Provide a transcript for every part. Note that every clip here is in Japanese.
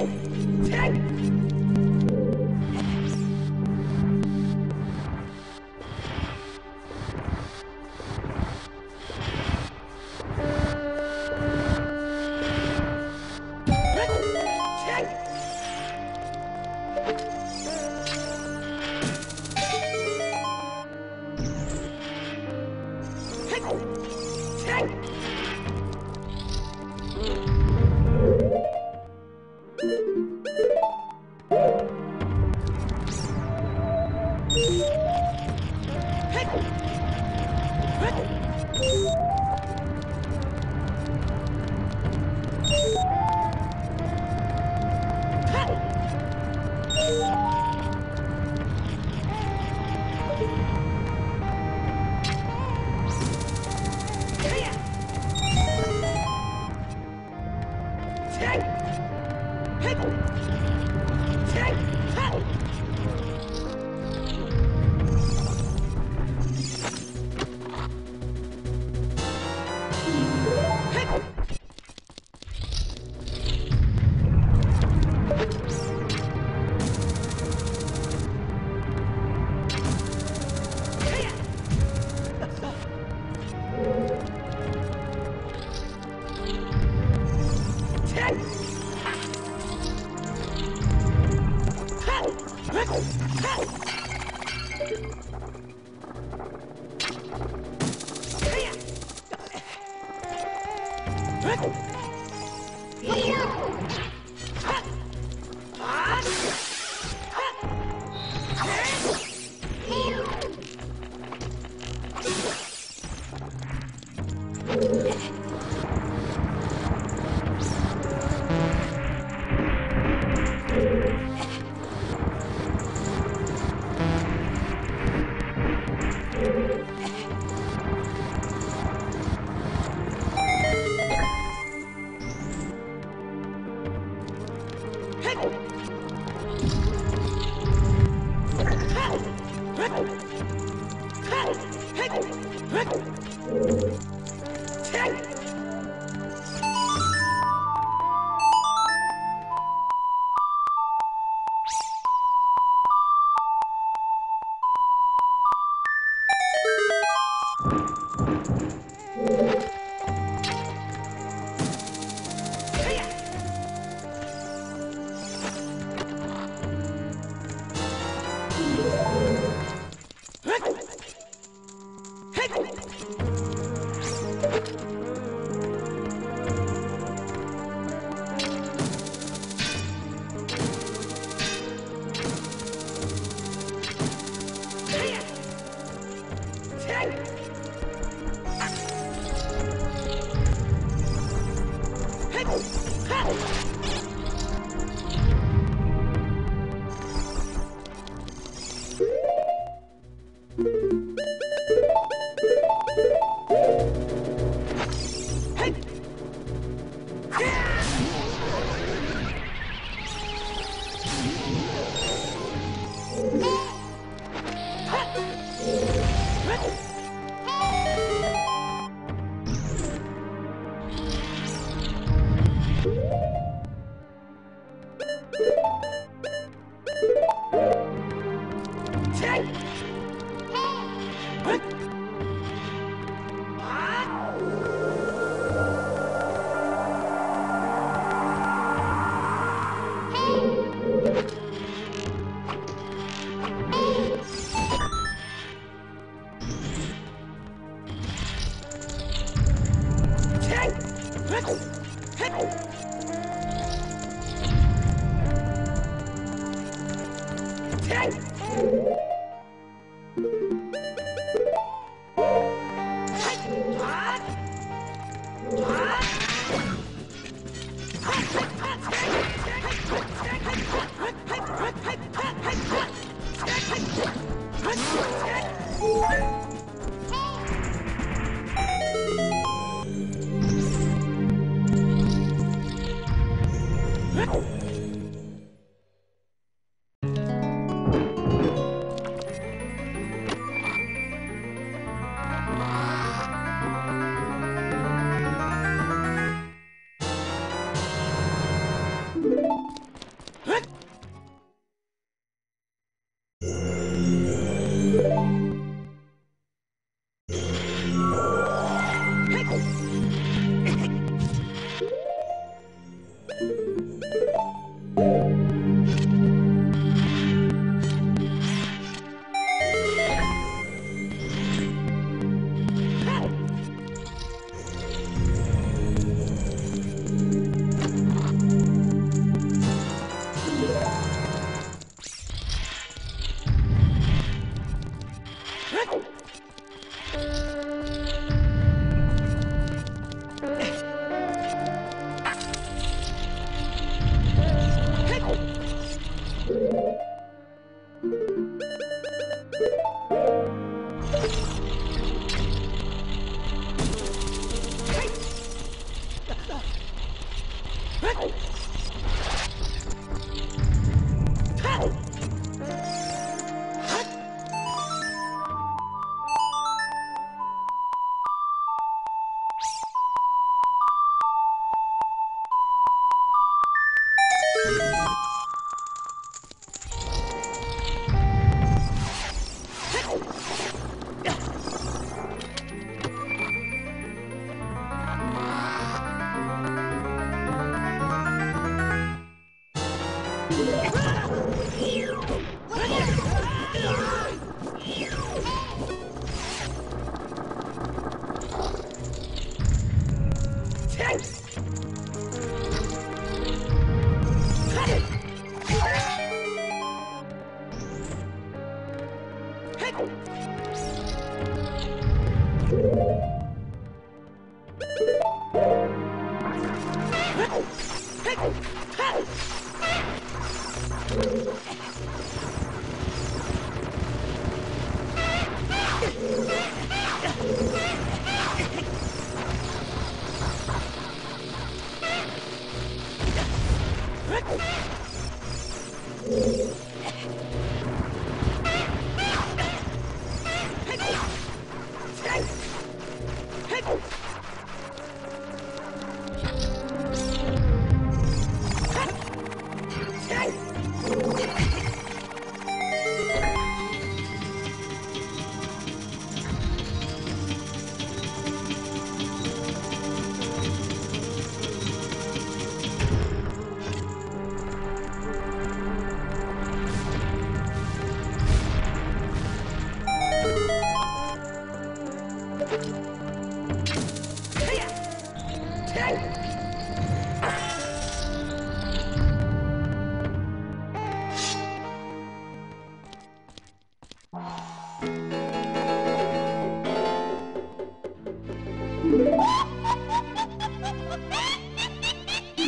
Hey! Hey! you nhanh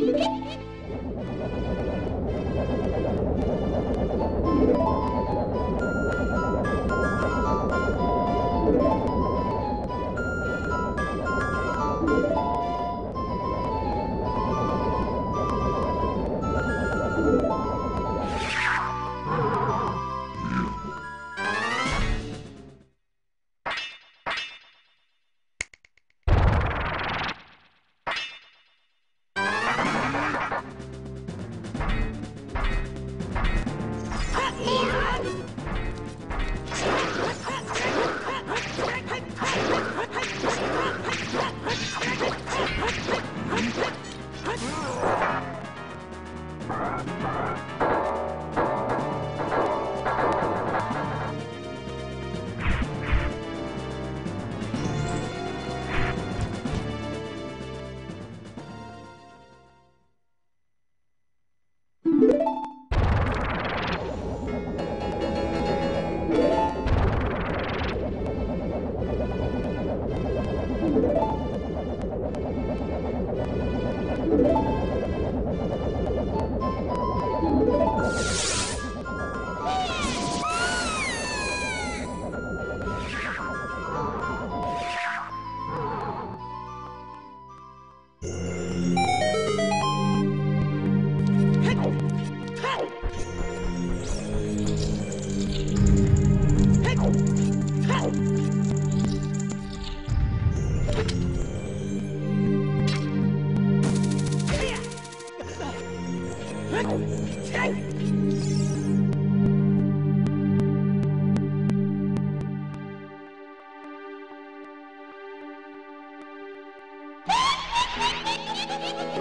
Thank Ha ha ha!